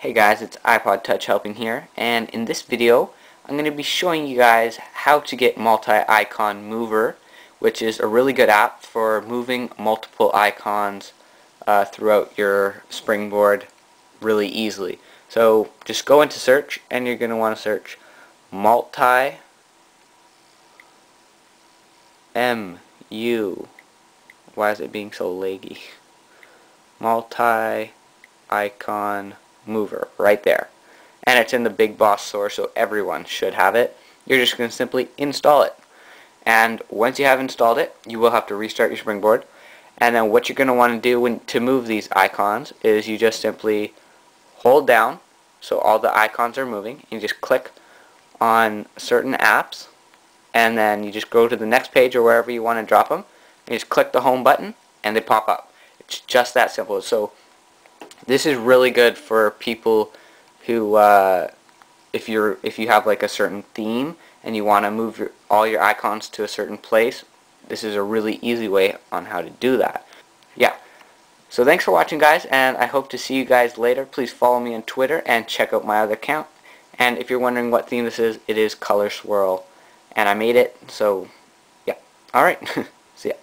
Hey guys, it's iPod Touch Helping here, and in this video, I'm going to be showing you guys how to get Multi-Icon Mover, which is a really good app for moving multiple icons uh, throughout your Springboard really easily. So just go into search, and you're going to want to search Multi M U. Why is it being so laggy? Multi icon mover right there. And it's in the BigBoss store so everyone should have it. You're just going to simply install it. And once you have installed it you will have to restart your springboard. And then what you're going to want to do when to move these icons is you just simply hold down so all the icons are moving you just click on certain apps and then you just go to the next page or wherever you want to drop them you just click the home button and they pop up. It's just that simple. So this is really good for people who, uh, if you're if you have like a certain theme and you want to move your, all your icons to a certain place, this is a really easy way on how to do that. Yeah. So thanks for watching guys and I hope to see you guys later. Please follow me on Twitter and check out my other account. And if you're wondering what theme this is, it is Color Swirl. And I made it, so yeah. Alright. see ya.